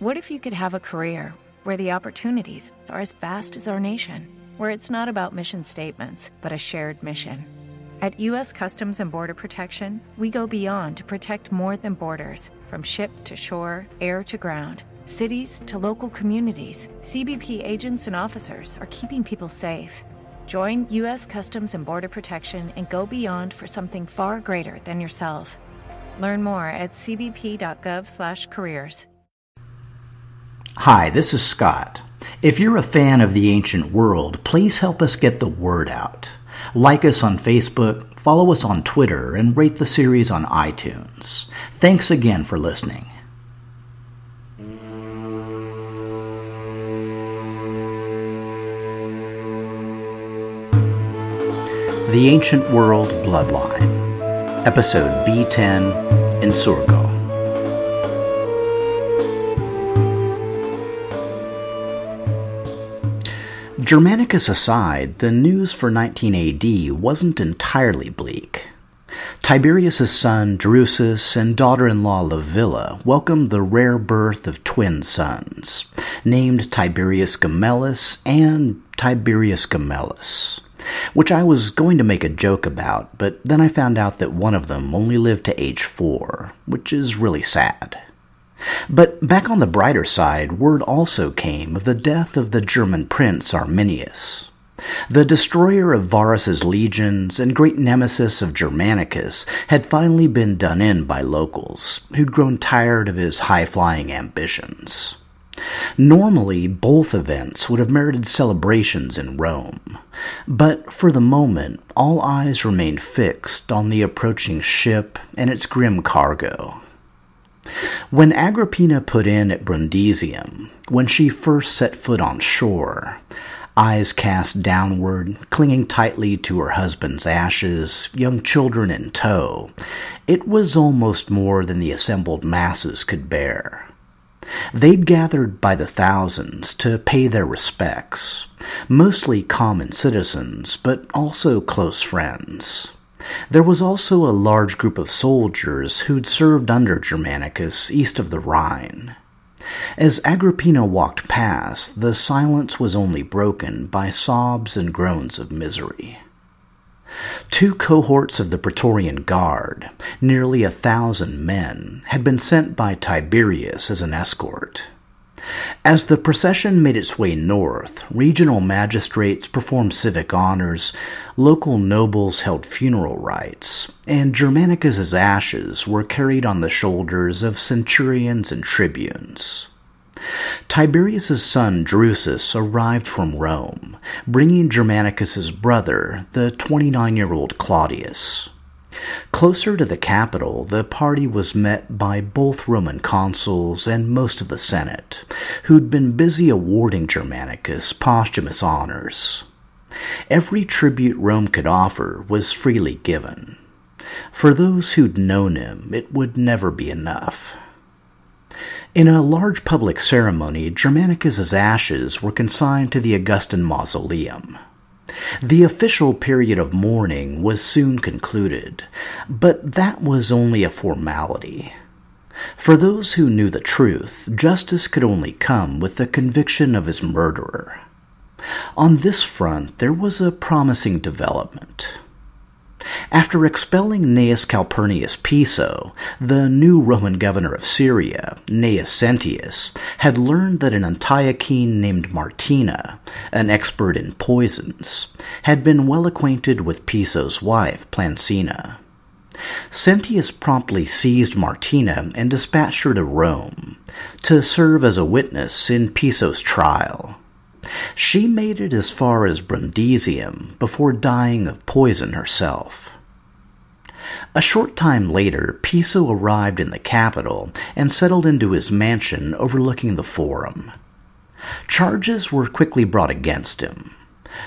What if you could have a career where the opportunities are as vast as our nation, where it's not about mission statements, but a shared mission? At U.S. Customs and Border Protection, we go beyond to protect more than borders from ship to shore, air to ground, cities to local communities. CBP agents and officers are keeping people safe. Join U.S. Customs and Border Protection and go beyond for something far greater than yourself. Learn more at cbp.gov/careers. Hi, this is Scott. If you're a fan of the ancient world, please help us get the word out. Like us on Facebook, follow us on Twitter, and rate the series on iTunes. Thanks again for listening. The Ancient World Bloodline, Episode B10 Insurgo. Germanicus aside, the news for 19 AD wasn't entirely bleak. Tiberius's son Drusus and daughter-in-law Livilla welcomed the rare birth of twin sons, named Tiberius Gemellus and Tiberius Gemellus, which I was going to make a joke about, but then I found out that one of them only lived to age four, which is really sad. But back on the brighter side, word also came of the death of the German prince Arminius. The destroyer of Varus's legions and great nemesis of Germanicus had finally been done in by locals, who'd grown tired of his high flying ambitions. Normally, both events would have merited celebrations in Rome, but for the moment, all eyes remained fixed on the approaching ship and its grim cargo. When Agrippina put in at Brundisium, when she first set foot on shore, eyes cast downward, clinging tightly to her husband's ashes, young children in tow, it was almost more than the assembled masses could bear. They'd gathered by the thousands to pay their respects, mostly common citizens, but also close friends. There was also a large group of soldiers who'd served under Germanicus east of the Rhine. As Agrippina walked past, the silence was only broken by sobs and groans of misery. Two cohorts of the Praetorian Guard, nearly a thousand men, had been sent by Tiberius as an escort. As the procession made its way north, regional magistrates performed civic honors, local nobles held funeral rites, and Germanicus's ashes were carried on the shoulders of centurions and tribunes. Tiberius's son Drusus arrived from Rome, bringing Germanicus's brother, the 29-year-old Claudius. Closer to the capital, the party was met by both Roman consuls and most of the Senate, who'd been busy awarding Germanicus posthumous honors. Every tribute Rome could offer was freely given. For those who'd known him, it would never be enough. In a large public ceremony, Germanicus's ashes were consigned to the Augustan mausoleum. The official period of mourning was soon concluded, but that was only a formality. For those who knew the truth, justice could only come with the conviction of his murderer. On this front, there was a promising development. After expelling Gnaeus Calpurnius Piso, the new Roman governor of Syria, Gnaeus Sentius, had learned that an Antiochene named Martina, an expert in poisons, had been well acquainted with Piso's wife, Plancina. Sentius promptly seized Martina and dispatched her to Rome to serve as a witness in Piso's trial. She made it as far as Brundisium before dying of poison herself. A short time later, Piso arrived in the capital and settled into his mansion overlooking the Forum. Charges were quickly brought against him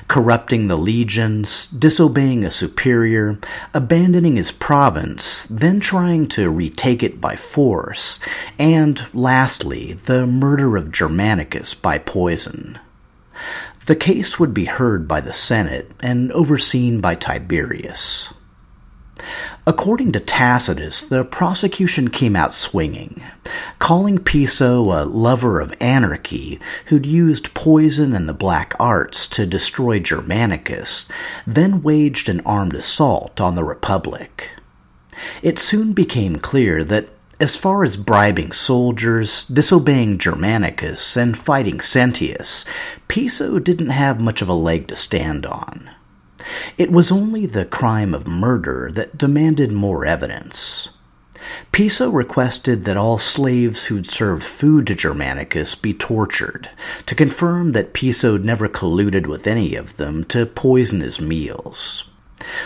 corrupting the legions, disobeying a superior, abandoning his province, then trying to retake it by force, and lastly, the murder of Germanicus by poison. The case would be heard by the Senate and overseen by Tiberius. According to Tacitus, the prosecution came out swinging, calling Piso a lover of anarchy who'd used poison and the black arts to destroy Germanicus, then waged an armed assault on the Republic. It soon became clear that as far as bribing soldiers, disobeying Germanicus, and fighting Sentius, Piso didn't have much of a leg to stand on. It was only the crime of murder that demanded more evidence. Piso requested that all slaves who'd served food to Germanicus be tortured to confirm that Piso never colluded with any of them to poison his meals.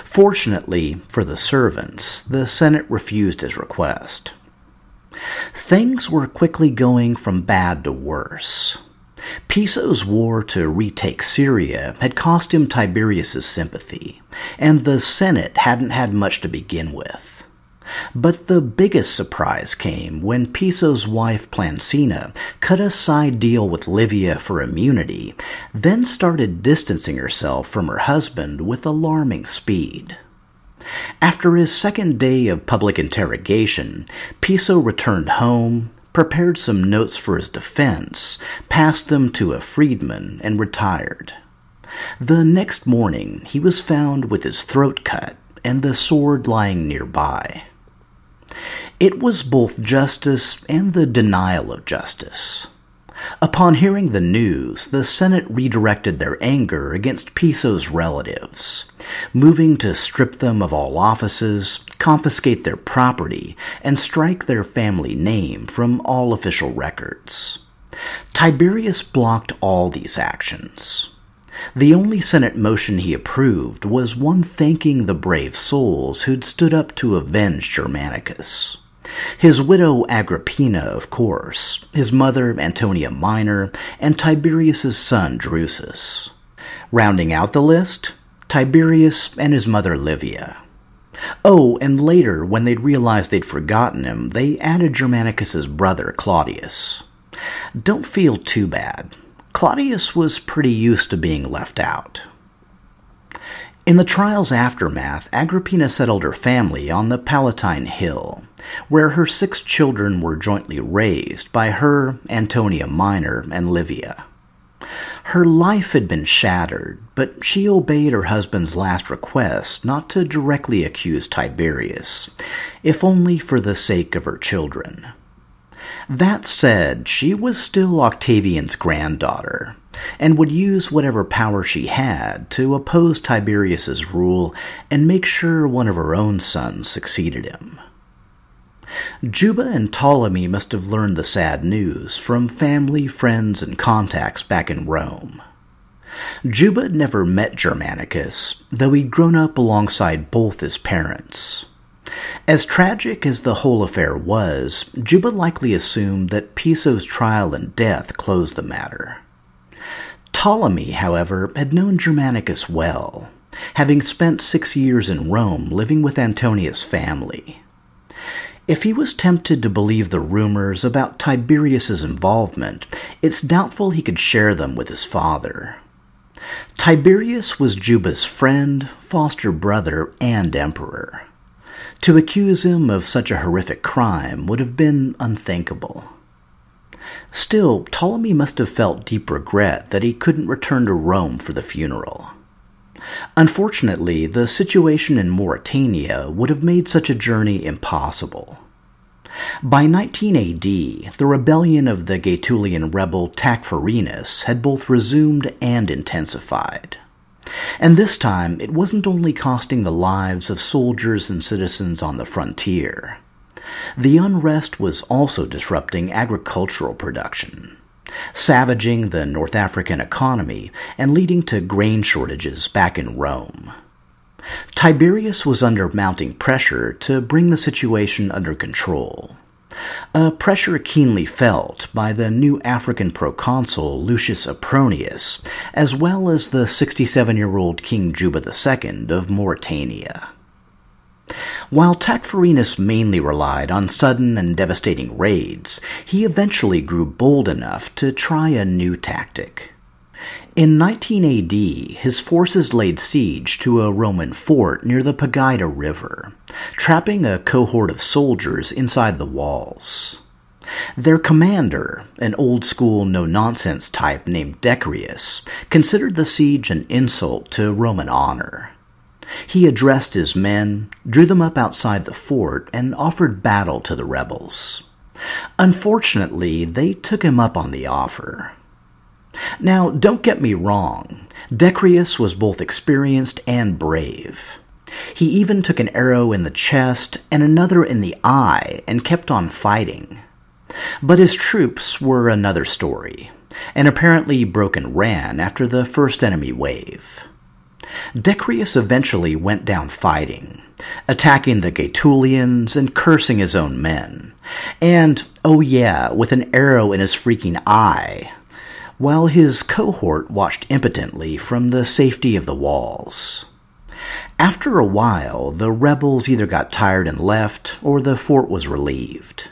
Fortunately for the servants, the Senate refused his request. Things were quickly going from bad to worse. Piso's war to retake Syria had cost him Tiberius's sympathy, and the Senate hadn't had much to begin with. But the biggest surprise came when Piso's wife Plancina cut a side deal with Livia for immunity, then started distancing herself from her husband with alarming speed. After his second day of public interrogation, Piso returned home, prepared some notes for his defense, passed them to a freedman, and retired. The next morning, he was found with his throat cut and the sword lying nearby. It was both justice and the denial of justice. Upon hearing the news, the Senate redirected their anger against Piso's relatives, moving to strip them of all offices, confiscate their property, and strike their family name from all official records. Tiberius blocked all these actions. The only Senate motion he approved was one thanking the brave souls who'd stood up to avenge Germanicus. His widow Agrippina, of course, his mother Antonia Minor, and Tiberius's son Drusus. Rounding out the list, Tiberius and his mother Livia. Oh, and later, when they'd realized they'd forgotten him, they added Germanicus's brother Claudius. Don't feel too bad. Claudius was pretty used to being left out. In the trial's aftermath, Agrippina settled her family on the Palatine Hill, where her six children were jointly raised by her, Antonia Minor, and Livia. Her life had been shattered, but she obeyed her husband's last request not to directly accuse Tiberius, if only for the sake of her children. That said, she was still Octavian's granddaughter, and would use whatever power she had to oppose Tiberius's rule and make sure one of her own sons succeeded him. Juba and Ptolemy must have learned the sad news from family, friends, and contacts back in Rome. Juba had never met Germanicus, though he'd grown up alongside both his parents. As tragic as the whole affair was, Juba likely assumed that Piso's trial and death closed the matter. Ptolemy, however, had known Germanicus well, having spent six years in Rome living with Antonia's family. If he was tempted to believe the rumors about Tiberius's involvement, it's doubtful he could share them with his father. Tiberius was Juba's friend, foster brother, and emperor. To accuse him of such a horrific crime would have been unthinkable. Still, Ptolemy must have felt deep regret that he couldn't return to Rome for the funeral. Unfortunately, the situation in Mauritania would have made such a journey impossible. By 19 AD, the rebellion of the Gaetulian rebel Tacfarinas had both resumed and intensified. And this time, it wasn't only costing the lives of soldiers and citizens on the frontier. The unrest was also disrupting agricultural production savaging the North African economy and leading to grain shortages back in Rome. Tiberius was under mounting pressure to bring the situation under control. A pressure keenly felt by the new African proconsul Lucius Apronius, as well as the 67 year old King Juba II of Mauritania. While Tacfarinas mainly relied on sudden and devastating raids, he eventually grew bold enough to try a new tactic. In 19 AD, his forces laid siege to a Roman fort near the Pagyda River, trapping a cohort of soldiers inside the walls. Their commander, an old school no nonsense type named Decrius, considered the siege an insult to Roman honor. He addressed his men, drew them up outside the fort, and offered battle to the rebels. Unfortunately, they took him up on the offer. Now, don't get me wrong, Decrius was both experienced and brave. He even took an arrow in the chest and another in the eye and kept on fighting. But his troops were another story, and apparently broke and ran after the first enemy wave. Decrius eventually went down fighting, attacking the Gaetulians and cursing his own men. And, oh yeah, with an arrow in his freaking eye, while his cohort watched impotently from the safety of the walls. After a while, the rebels either got tired and left, or the fort was relieved.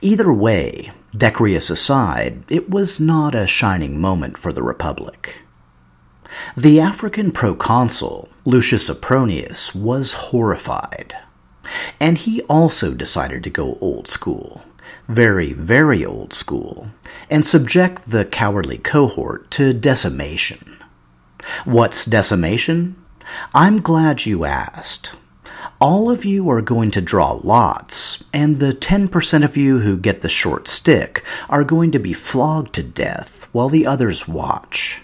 Either way, Decrius aside, it was not a shining moment for the Republic. The African proconsul, Lucius Apronius, was horrified. And he also decided to go old school very, very old school, and subject the cowardly cohort to decimation. What's decimation? I'm glad you asked. All of you are going to draw lots, and the 10% of you who get the short stick are going to be flogged to death while the others watch.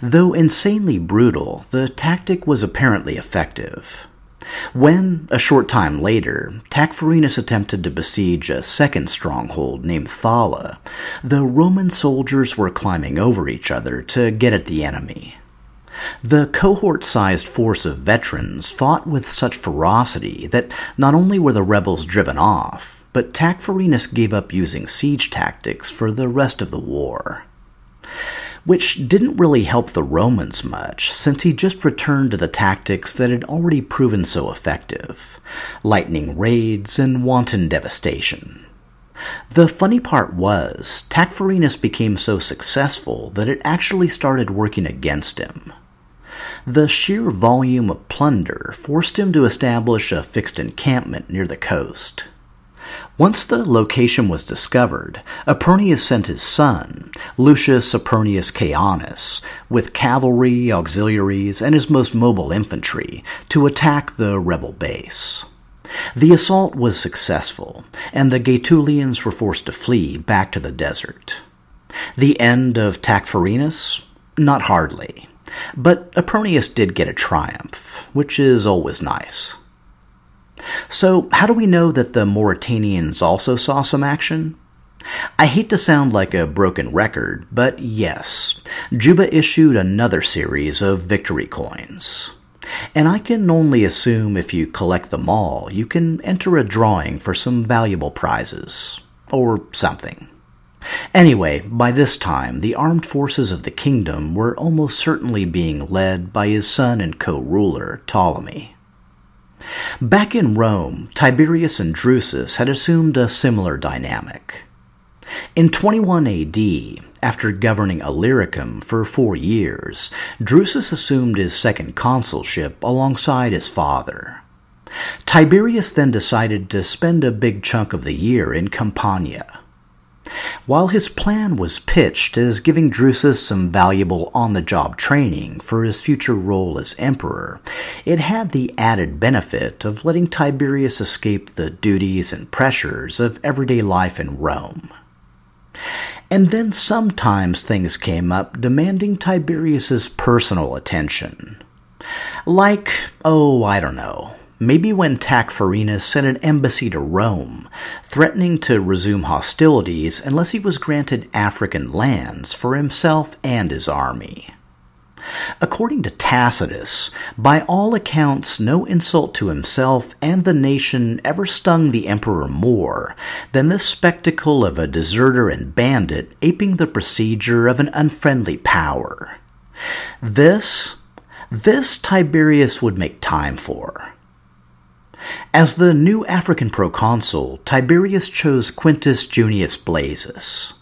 Though insanely brutal, the tactic was apparently effective. When, a short time later, Tacfarinas attempted to besiege a second stronghold named Thala, the Roman soldiers were climbing over each other to get at the enemy. The cohort sized force of veterans fought with such ferocity that not only were the rebels driven off, but Tacfarinas gave up using siege tactics for the rest of the war which didn't really help the Romans much, since he just returned to the tactics that had already proven so effective lightning raids and wanton devastation. The funny part was, Tacfarinas became so successful that it actually started working against him. The sheer volume of plunder forced him to establish a fixed encampment near the coast. Once the location was discovered, Apronius sent his son, Lucius Apronius Caesianus, with cavalry, auxiliaries, and his most mobile infantry to attack the rebel base. The assault was successful, and the Gaetulians were forced to flee back to the desert. The end of Tacfarinas? Not hardly. But Apronius did get a triumph, which is always nice. So, how do we know that the Mauritanians also saw some action? I hate to sound like a broken record, but yes, Juba issued another series of victory coins. And I can only assume if you collect them all, you can enter a drawing for some valuable prizes. Or something. Anyway, by this time, the armed forces of the kingdom were almost certainly being led by his son and co ruler, Ptolemy. Back in Rome, Tiberius and Drusus had assumed a similar dynamic. In 21 AD, after governing Illyricum for four years, Drusus assumed his second consulship alongside his father. Tiberius then decided to spend a big chunk of the year in Campania. While his plan was pitched as giving Drusus some valuable on the job training for his future role as emperor, it had the added benefit of letting Tiberius escape the duties and pressures of everyday life in Rome. And then sometimes things came up demanding Tiberius's personal attention. Like, oh, I don't know, maybe when Tacfarinas sent an embassy to Rome, threatening to resume hostilities unless he was granted African lands for himself and his army. According to Tacitus, by all accounts, no insult to himself and the nation ever stung the emperor more than this spectacle of a deserter and bandit aping the procedure of an unfriendly power. This, this Tiberius would make time for. As the new African proconsul, Tiberius chose Quintus Junius Blaesus.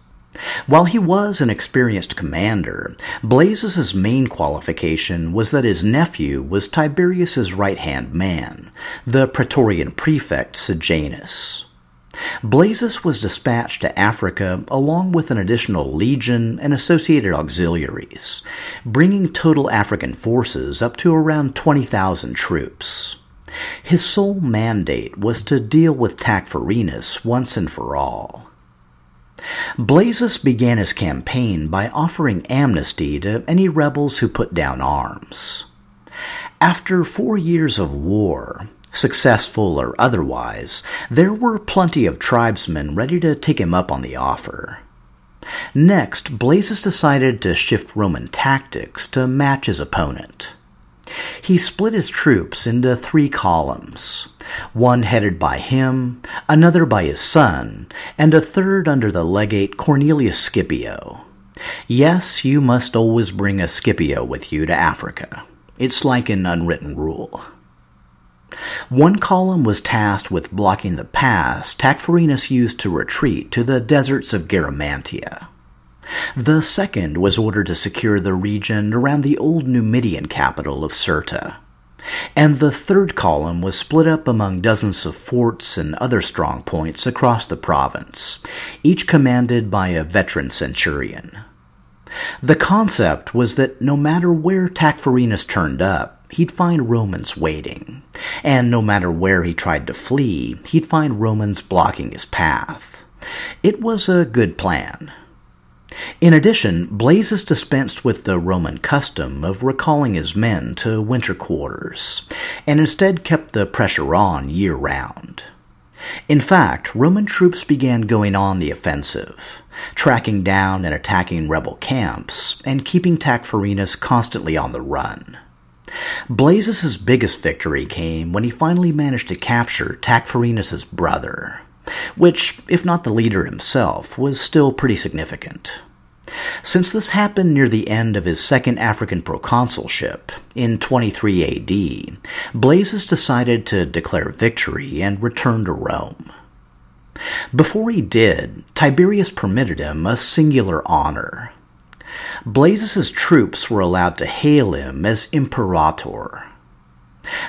While he was an experienced commander, Blaesus's main qualification was that his nephew was Tiberius's right-hand man, the Praetorian prefect Sejanus. Blaesus was dispatched to Africa along with an additional legion and associated auxiliaries, bringing total African forces up to around 20,000 troops. His sole mandate was to deal with Tacfarinas once and for all. Blaesus began his campaign by offering amnesty to any rebels who put down arms. After four years of war, successful or otherwise, there were plenty of tribesmen ready to take him up on the offer. Next, Blaesus decided to shift Roman tactics to match his opponent. He split his troops into three columns, one headed by him, another by his son, and a third under the legate Cornelius Scipio. Yes, you must always bring a Scipio with you to Africa. It's like an unwritten rule. One column was tasked with blocking the pass Tacfarinas used to retreat to the deserts of Garamantia. The second was ordered to secure the region around the old Numidian capital of Cirta. And the third column was split up among dozens of forts and other strong points across the province, each commanded by a veteran centurion. The concept was that no matter where Tacfarinas turned up, he'd find Romans waiting, and no matter where he tried to flee, he'd find Romans blocking his path. It was a good plan. In addition, Blaesus dispensed with the Roman custom of recalling his men to winter quarters, and instead kept the pressure on year round. In fact, Roman troops began going on the offensive, tracking down and attacking rebel camps, and keeping Tacfarinas constantly on the run. Blaesus's biggest victory came when he finally managed to capture Tacfarinas' brother, which, if not the leader himself, was still pretty significant. Since this happened near the end of his second African proconsulship, in 23 AD, Blaesus decided to declare victory and return to Rome. Before he did, Tiberius permitted him a singular honor Blaesus's troops were allowed to hail him as Imperator.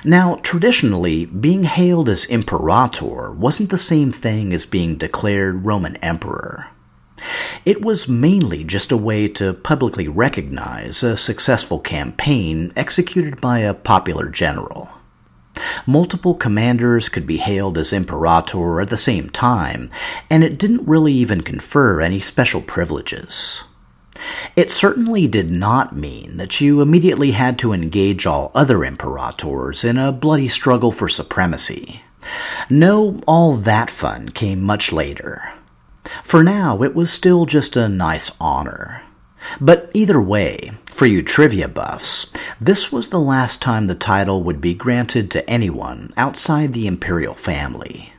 Now, traditionally, being hailed as Imperator wasn't the same thing as being declared Roman Emperor. It was mainly just a way to publicly recognize a successful campaign executed by a popular general. Multiple commanders could be hailed as Imperator at the same time, and it didn't really even confer any special privileges. It certainly did not mean that you immediately had to engage all other imperators in a bloody struggle for supremacy. No, all that fun came much later. For now, it was still just a nice honor. But either way, for you trivia buffs, this was the last time the title would be granted to anyone outside the imperial family.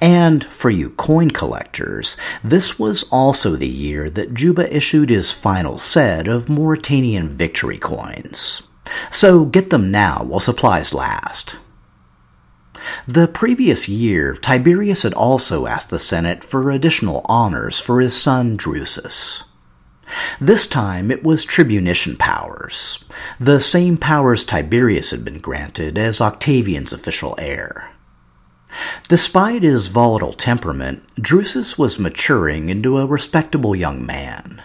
And for you coin collectors, this was also the year that Juba issued his final set of Mauritanian victory coins. So get them now while supplies last. The previous year, Tiberius had also asked the Senate for additional honors for his son Drusus. This time it was tribunician powers, the same powers Tiberius had been granted as Octavian's official heir. Despite his volatile temperament, Drusus was maturing into a respectable young man.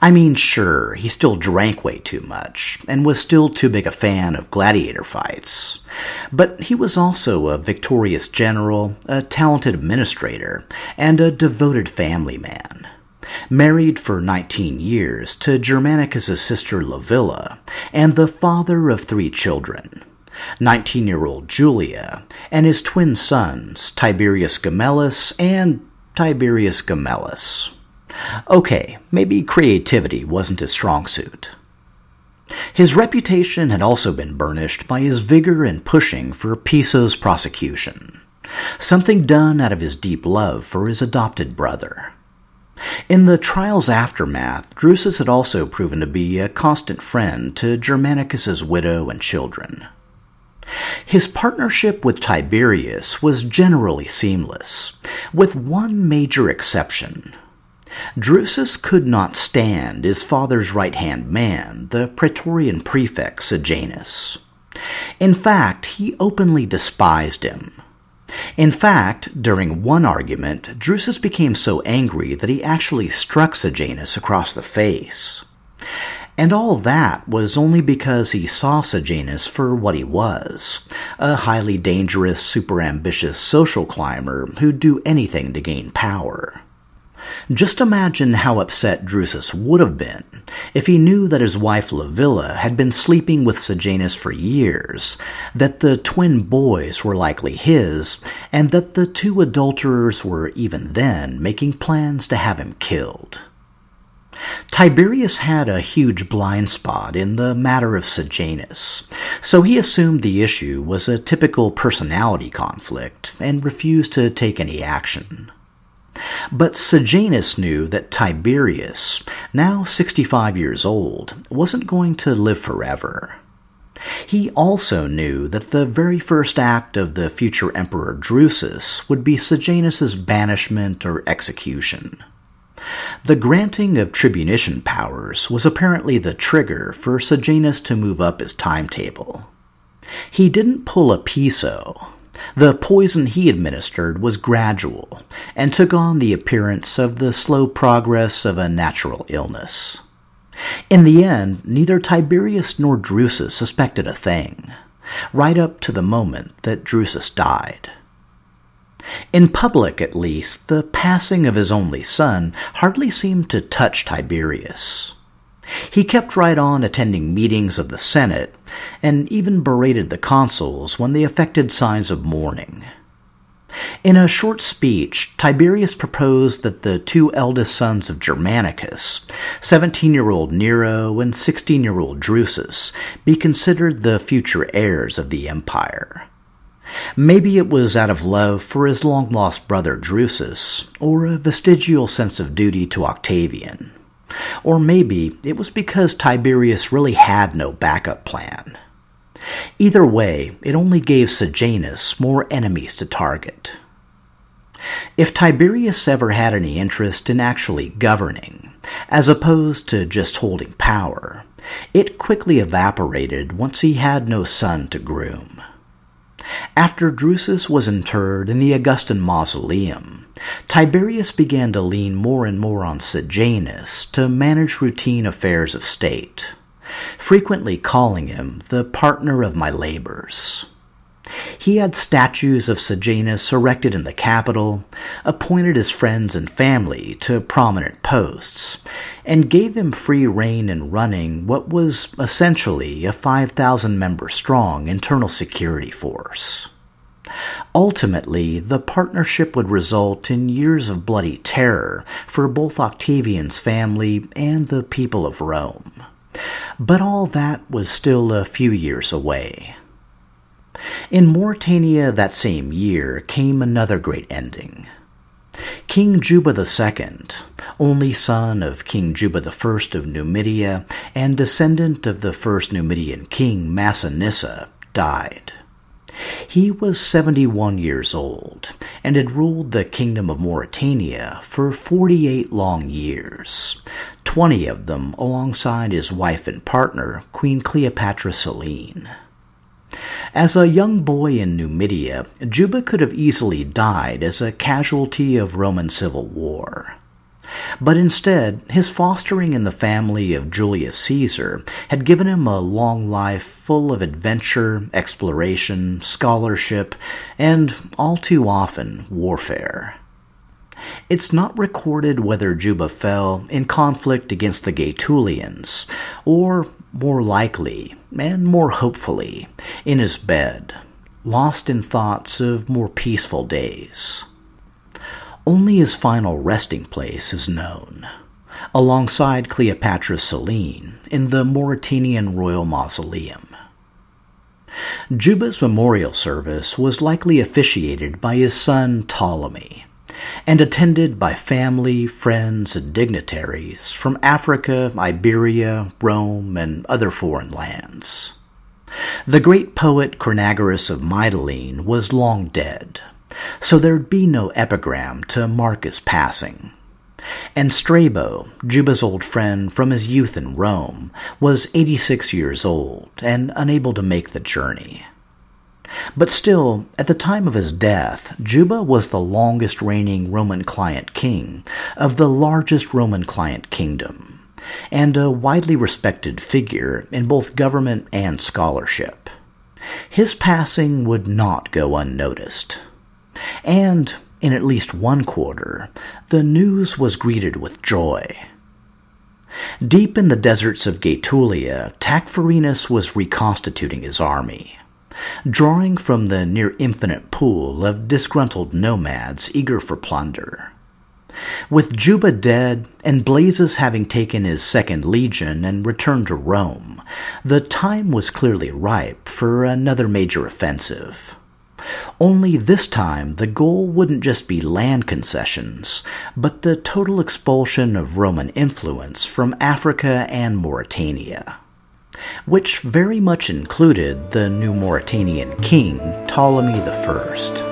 I mean, sure, he still drank way too much, and was still too big a fan of gladiator fights. But he was also a victorious general, a talented administrator, and a devoted family man. Married for 19 years to Germanicus' sister Livilla, and the father of three children. 19 year old Julia, and his twin sons, Tiberius Gemellus and Tiberius Gemellus. Okay, maybe creativity wasn't his strong suit. His reputation had also been burnished by his vigor in pushing for Piso's prosecution, something done out of his deep love for his adopted brother. In the trial's aftermath, Drusus had also proven to be a constant friend to Germanicus's widow and children. His partnership with Tiberius was generally seamless, with one major exception. Drusus could not stand his father's right hand man, the Praetorian prefect Sejanus. In fact, he openly despised him. In fact, during one argument, Drusus became so angry that he actually struck Sejanus across the face. And all that was only because he saw Sejanus for what he was a highly dangerous, super ambitious social climber who'd do anything to gain power. Just imagine how upset Drusus would have been if he knew that his wife Livilla had been sleeping with Sejanus for years, that the twin boys were likely his, and that the two adulterers were even then making plans to have him killed. Tiberius had a huge blind spot in the matter of Sejanus, so he assumed the issue was a typical personality conflict and refused to take any action. But Sejanus knew that Tiberius, now 65 years old, wasn't going to live forever. He also knew that the very first act of the future Emperor Drusus would be Sejanus's banishment or execution. The granting of tribunician powers was apparently the trigger for Sejanus to move up his timetable. He didn't pull a Piso. The poison he administered was gradual and took on the appearance of the slow progress of a natural illness. In the end, neither Tiberius nor Drusus suspected a thing, right up to the moment that Drusus died. In public, at least, the passing of his only son hardly seemed to touch Tiberius. He kept right on attending meetings of the Senate and even berated the consuls when they affected signs of mourning. In a short speech, Tiberius proposed that the two eldest sons of Germanicus, 17 year old Nero and 16 year old Drusus, be considered the future heirs of the empire. Maybe it was out of love for his long lost brother Drusus, or a vestigial sense of duty to Octavian. Or maybe it was because Tiberius really had no backup plan. Either way, it only gave Sejanus more enemies to target. If Tiberius ever had any interest in actually governing, as opposed to just holding power, it quickly evaporated once he had no son to groom. After Drusus was interred in the Augustan mausoleum, Tiberius began to lean more and more on Sejanus to manage routine affairs of state, frequently calling him the partner of my labors. He had statues of Sejanus erected in the capital, appointed his friends and family to prominent posts, and gave him free rein in running what was essentially a 5,000 member strong internal security force. Ultimately, the partnership would result in years of bloody terror for both Octavian's family and the people of Rome. But all that was still a few years away. In Mauritania that same year came another great ending. King Juba II, only son of King Juba I of Numidia and descendant of the first Numidian king Massinissa, died. He was 71 years old and had ruled the kingdom of Mauritania for 48 long years, 20 of them alongside his wife and partner, Queen Cleopatra Selene. As a young boy in Numidia, Juba could have easily died as a casualty of Roman civil war. But instead, his fostering in the family of Julius Caesar had given him a long life full of adventure, exploration, scholarship, and, all too often, warfare. It's not recorded whether Juba fell in conflict against the Gaetulians, or more likely, and more hopefully, in his bed, lost in thoughts of more peaceful days. Only his final resting place is known, alongside Cleopatra Selene in the Mauritanian Royal Mausoleum. Juba's memorial service was likely officiated by his son Ptolemy, and attended by family, friends, and dignitaries from Africa, Iberia, Rome, and other foreign lands. The great poet Crinagoras of Mytilene was long dead, so there'd be no epigram to mark his passing. And Strabo, Juba's old friend from his youth in Rome, was 86 years old and unable to make the journey. But still, at the time of his death, Juba was the longest reigning Roman client king of the largest Roman client kingdom, and a widely respected figure in both government and scholarship. His passing would not go unnoticed. And, in at least one quarter, the news was greeted with joy. Deep in the deserts of Gaetulia, Tacfarinas was reconstituting his army drawing from the near infinite pool of disgruntled nomads eager for plunder. With Juba dead and Blaesus having taken his second legion and returned to Rome, the time was clearly ripe for another major offensive. Only this time the goal wouldn't just be land concessions, but the total expulsion of Roman influence from Africa and Mauritania which very much included the new Mauritanian king, Ptolemy I.